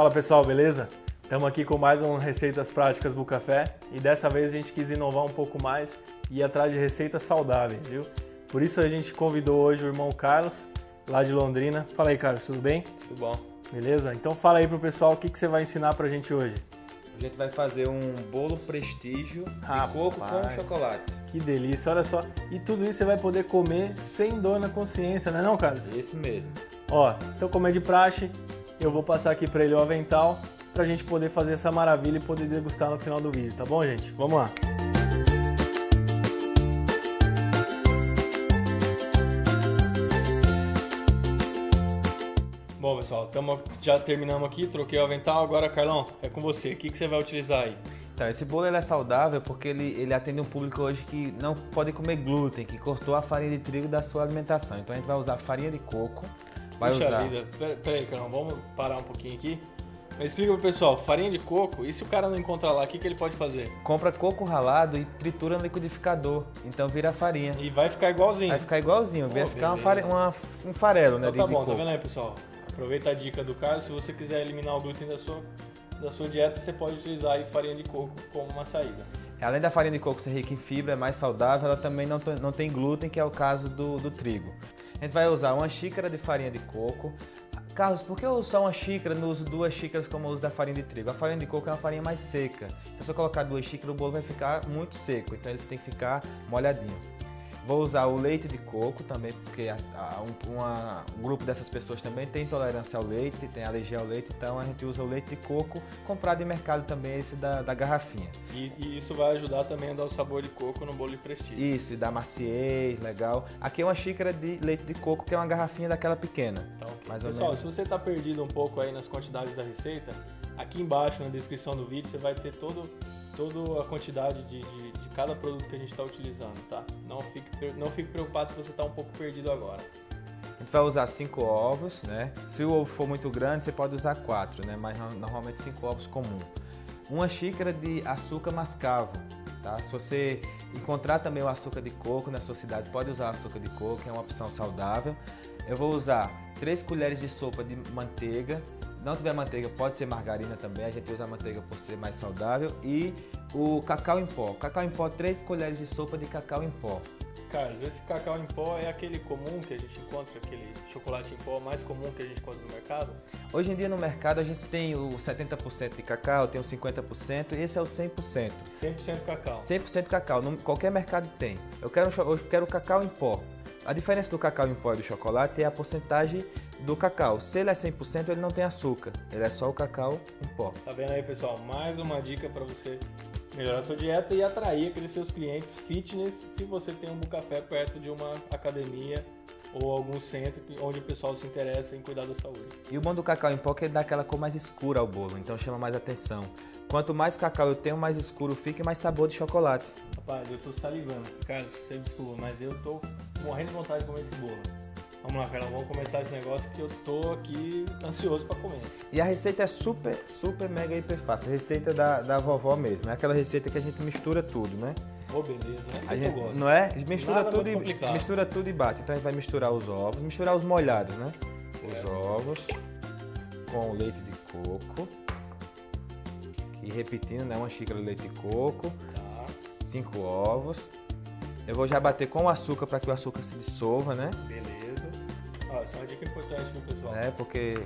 Fala pessoal, beleza? Estamos aqui com mais um Receitas Práticas do Café e dessa vez a gente quis inovar um pouco mais e ir atrás de receitas saudáveis, viu? Por isso a gente convidou hoje o irmão Carlos, lá de Londrina. Fala aí, Carlos, tudo bem? Tudo bom. Beleza? Então fala aí pro pessoal o que, que você vai ensinar pra gente hoje. A gente vai fazer um bolo prestígio Rapaz. de coco com chocolate. Que delícia, olha só. E tudo isso você vai poder comer sem dor na consciência, não é não, Carlos? Esse mesmo. Ó, então como é de praxe, eu vou passar aqui para ele o avental para a gente poder fazer essa maravilha e poder degustar no final do vídeo, tá bom, gente? Vamos lá. Bom, pessoal, tamo, já terminamos aqui, troquei o avental. Agora, Carlão, é com você. O que, que você vai utilizar aí? Então, esse bolo ele é saudável porque ele, ele atende um público hoje que não pode comer glúten, que cortou a farinha de trigo da sua alimentação. Então, a gente vai usar farinha de coco, vai Puxa usar... vida. Pera, pera aí, Carlão, vamos parar um pouquinho aqui. Mas explica pro pessoal, farinha de coco, e se o cara não encontrar lá, o que, que ele pode fazer? Compra coco ralado e tritura no liquidificador. Então, vira farinha. E vai ficar igualzinho. Vai ficar igualzinho, vai Oh, ficar uma fare- uma- um farelo, né, Então tá bom, tá vendo aí, pessoal? Aproveita a dica do Carlos. Se você quiser eliminar o glúten da sua, da sua dieta, você pode utilizar aí farinha de coco como uma saída. Além da farinha de coco ser rica em fibra, é mais saudável, ela também não, tem- não tem glúten, que é o caso do, do trigo. A gente vai usar uma xícara de farinha de coco. Carlos, por que eu uso só uma xícara, não uso duas xícaras como eu uso da farinha de trigo? A farinha de coco é uma farinha mais seca. Então, se eu colocar duas xícaras, o bolo vai ficar muito seco, então ele tem que ficar molhadinho. Vou usar o leite de coco também, porque as- a- um, uma- um grupo dessas pessoas também tem intolerância ao leite, tem alergia ao leite, então a gente usa o leite de coco comprado em mercado também, esse da, da garrafinha. E, e isso vai ajudar também a dar o sabor de coco no bolo de prestígio. Isso, e dá maciez, legal. Aqui é uma xícara de leite de coco, que é uma garrafinha daquela pequena. Ok. Mais ou Pessoal, menos. se você está perdido um pouco aí nas quantidades da receita, aqui embaixo na descrição do vídeo você vai ter todo, toda a quantidade de, de, de cada produto que a gente está utilizando, tá? Não fique, não fique preocupado se você está um pouco perdido agora. A gente vai usar cinco ovos, né? Se o ovo for muito grande, você pode usar quatro, né? Mas no- normalmente cinco ovos comum. Uma xícara de açúcar mascavo, tá? Se você encontrar também o açúcar de coco na sua cidade, pode usar açúcar de coco, é uma opção saudável. Eu vou usar três colheres de sopa de manteiga. Não tiver manteiga, pode ser margarina também. A gente usa a manteiga por ser mais saudável. E o cacau em pó. Cacau em pó, três colheres de sopa de cacau em pó. Carlos, esse cacau em pó é aquele comum que a gente encontra, aquele chocolate em pó mais comum que a gente encontra no mercado? Hoje em dia no mercado a gente tem o 70% de cacau, tem o 50% e esse é o 100%. 100% cacau. 100% cacau, no- qualquer mercado tem. Eu quero, eu quero cacau em pó. A diferença do cacau em pó e do chocolate é a porcentagem do cacau. Se ele é 100%, ele não tem açúcar. Ele é só o cacau em pó. Tá vendo aí, pessoal? Mais uma dica para você melhorar a sua dieta e atrair aqueles seus clientes fitness se você tem um bucafé perto de uma academia ou algum centro onde o pessoal se interessa em cuidar da saúde. E o bom do cacau em pó é que ele dá aquela cor mais escura ao bolo, então chama mais atenção. Quanto mais cacau eu tenho, mais escuro fica e mais sabor de chocolate. Rapaz, eu tô salivando. Carlos, você me desculpa, mas eu tô morrendo de vontade de comer esse bolo. Vamos lá, Carlão, vamos começar esse negócio que eu tô aqui ansioso para comer. E a receita é super, super, mega, hiper fácil. Receita da, da vovó mesmo. É aquela receita que a gente mistura tudo, né? Ô, beleza, essa A eu gente, gosto. não é? Mistura Nada tudo, e, complicado. mistura tudo e bate. Então a gente vai misturar os ovos, misturar os molhados, né? Certo. Os ovos com o leite de coco. E repetindo, né? Uma xícara de leite de coco, Tá. cinco ovos. Eu vou já bater com o açúcar para que o açúcar se dissolva, né? Beleza. Ó, essa é uma dica importante pro pessoal. né? Porque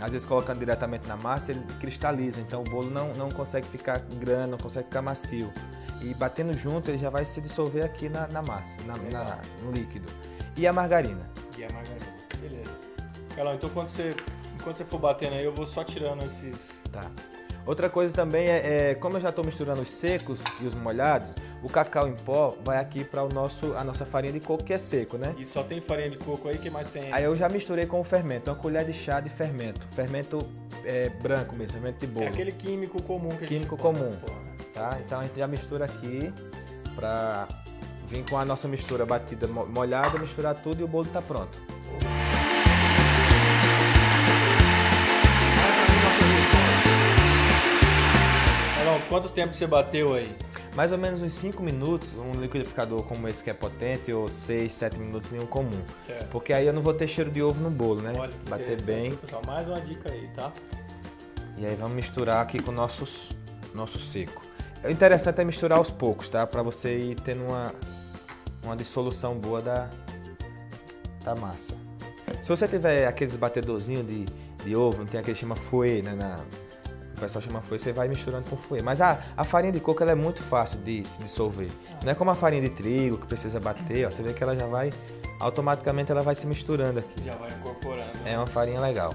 às vezes colocando diretamente na massa ele cristaliza, então o bolo não, não consegue ficar grande, não consegue ficar macio. E batendo junto ele já vai se dissolver aqui na, na massa, na, na- no líquido. E a margarina. E a margarina. Beleza. Carlão, então quando você, enquanto você for batendo aí, eu vou só tirando esses. Tá. Outra coisa também é, é, como eu já estou misturando os secos e os molhados, o cacau em pó vai aqui para o nosso a nossa farinha de coco que é seco, né? E só tem farinha de coco aí, que mais tem? Aí eu já misturei com o fermento, uma colher de chá de fermento, fermento é, branco mesmo, fermento de bolo. É aquele químico comum que a gente Químico encontra comum. né? tá? Então a gente já mistura aqui pra vir com a nossa mistura batida mo- molhada, misturar tudo e o bolo tá pronto. Quanto tempo você bateu aí? Mais ou menos uns 5 minutos, um liquidificador como esse que é potente, ou 6, 7 minutos em um comum. Certo. Porque aí eu não vou ter cheiro de ovo no bolo, né? Olha, Bater bem. Pessoal, mais uma dica aí, tá? E aí vamos misturar aqui com o nosso, nosso seco. O interessante é misturar aos poucos, tá? Para você ir tendo uma, uma dissolução boa da, da massa. Se você tiver aqueles batedorzinhos de, de ovo, não tem aquele que chama fouet, né? Na, o pessoal chama fouet, você vai misturando com fouet. Mas a, a farinha de coco ela é muito fácil de se dissolver. Não é como a farinha de trigo que precisa bater, ó. Você vê que ela já vai, automaticamente ela vai se misturando aqui. Já vai incorporando. É uma farinha legal.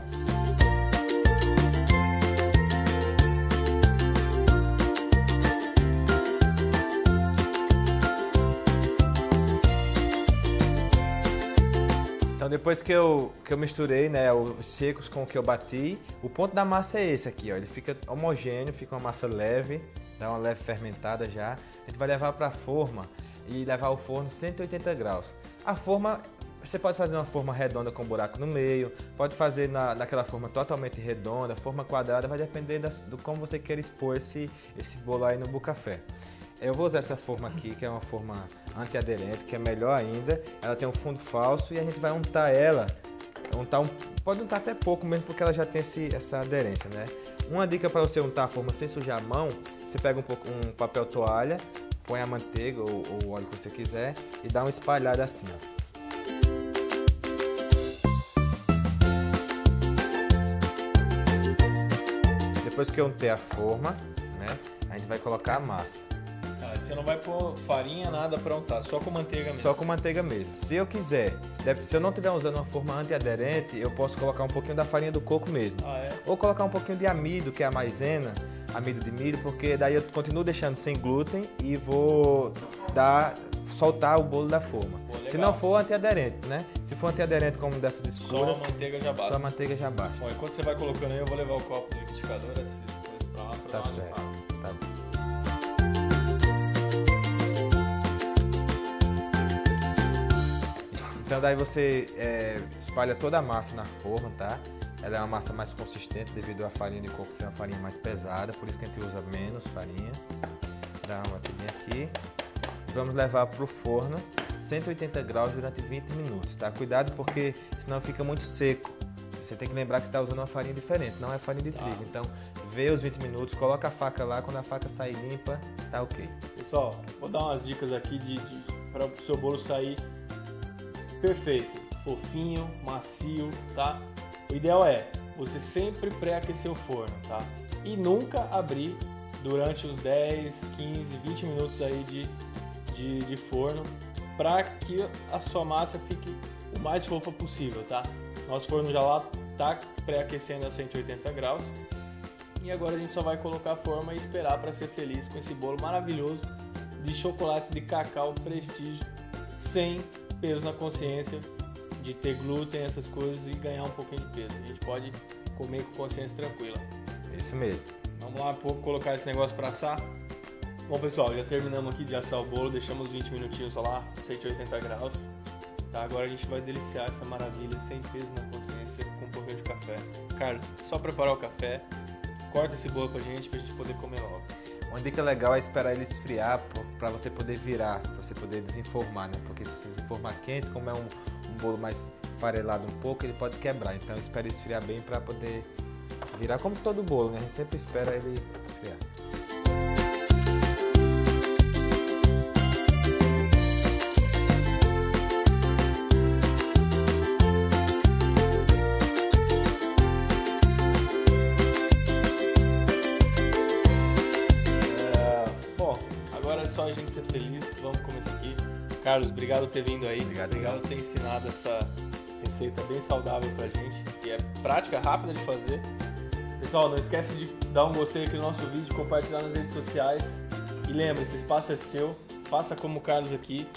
Então depois que eu, que eu misturei né, os secos com o que eu bati, o ponto da massa é esse aqui, ó. Ele fica homogêneo, fica uma massa leve, dá uma leve fermentada já. A gente vai levar para a forma e levar ao forno 180 graus. A forma, você pode fazer uma forma redonda com buraco no meio, pode fazer na, naquela forma totalmente redonda, forma quadrada, vai depender do como você quer expor esse, esse bolo aí no bucafé. Eu vou usar essa forma aqui, que é uma forma antiaderente, que é melhor ainda. Ela tem um fundo falso e a gente vai untar ela. Untar um, pode untar até pouco mesmo, porque ela já tem esse, essa aderência, né? Uma dica para você untar a forma sem sujar a mão, você pega um, pouco, um papel toalha, põe a manteiga ou, ou o óleo que você quiser e dá uma espalhada assim, ó. Depois que eu untei a forma, né, a gente vai colocar a massa. Você não vai pôr farinha, nada pra untar, só com manteiga mesmo. Só com manteiga mesmo. Se eu quiser, se eu não estiver usando uma forma antiaderente, eu posso colocar um pouquinho da farinha do coco mesmo. Ah, é? Ou colocar um pouquinho de amido, que é a maisena, amido de milho, porque daí eu continuo deixando sem glúten e vou dar soltar o bolo da forma. Pô, Se não for antiaderente, né? Se for antiaderente como dessas escuras, só a manteiga já basta. Só a manteiga já basta. Bom, enquanto você vai colocando aí, eu vou levar o copo do liquidificador, essas coisas pra lá, pra Tá certo. Tá bom. Então daí você é, espalha toda a massa na forma, tá? Ela é uma massa mais consistente devido à farinha de coco ser uma farinha mais pesada, por isso que a gente usa menos farinha. Dá uma batidinha aqui. Vamos levar para o forno 180 graus durante 20 minutos, tá? Cuidado porque senão fica muito seco. Você tem que lembrar que você está usando uma farinha diferente, não é farinha de trigo. Ah. Então, vê os 20 minutos, coloca a faca lá, quando a faca sair limpa, tá ok. Pessoal, vou dar umas dicas aqui de, de para o seu bolo sair perfeito, fofinho, macio, tá? O ideal é você sempre pré-aquecer o forno, tá? E nunca abrir durante os 10, 15, 20 minutos aí de, de, de forno para que a sua massa fique o mais fofa possível, tá? Nosso forno já lá tá pré-aquecendo a 180 graus. E agora a gente só vai colocar a forma e esperar para ser feliz com esse bolo maravilhoso de chocolate de cacau prestígio sem peso na consciência de ter glúten, essas coisas e ganhar um pouquinho de peso. A gente pode comer com consciência tranquila. Isso mesmo. Vamos lá, pouco colocar esse negócio para assar. Bom, pessoal, já terminamos aqui de assar o bolo, deixamos 20 minutinhos lá, 180 graus. Tá, agora a gente vai deliciar essa maravilha sem peso na consciência com um pouquinho de café. Carlos, só preparar o café, corta esse bolo pra gente pra gente poder comer logo. Uma dica legal é esperar ele esfriar para você poder virar, você poder desenformar, né? Porque se você desenformar quente, como é um, um bolo mais farelado um pouco, ele pode quebrar. Então espere esfriar bem para poder virar como todo bolo, né? A gente sempre espera ele esfriar. Carlos, obrigado por ter vindo aí. Obrigado, obrigado por ter ensinado essa receita bem saudável pra gente, que é prática, rápida de fazer. Pessoal, não esquece de dar um gostei aqui no nosso vídeo, compartilhar nas redes sociais. E lembre, esse espaço é seu, faça como o Carlos aqui.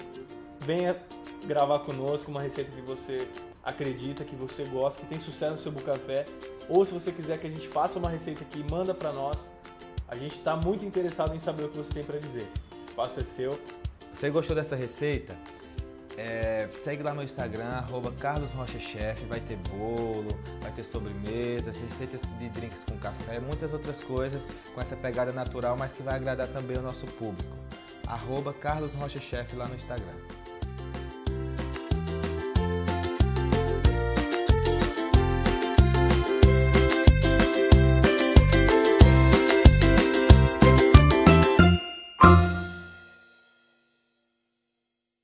Venha gravar conosco uma receita que você acredita, que você gosta, que tem sucesso no seu Bucafé. Ou se você quiser que a gente faça uma receita aqui, manda pra nós. A gente está muito interessado em saber o que você tem para dizer. O espaço é seu. Você gostou dessa receita? É, segue lá no Instagram, arroba Carlos Rocha Chef, vai ter bolo, vai ter sobremesas, receitas de drinks com café, muitas outras coisas com essa pegada natural, mas que vai agradar também o nosso público. Arroba Carlos Rocha Chef lá no Instagram.